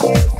Thank.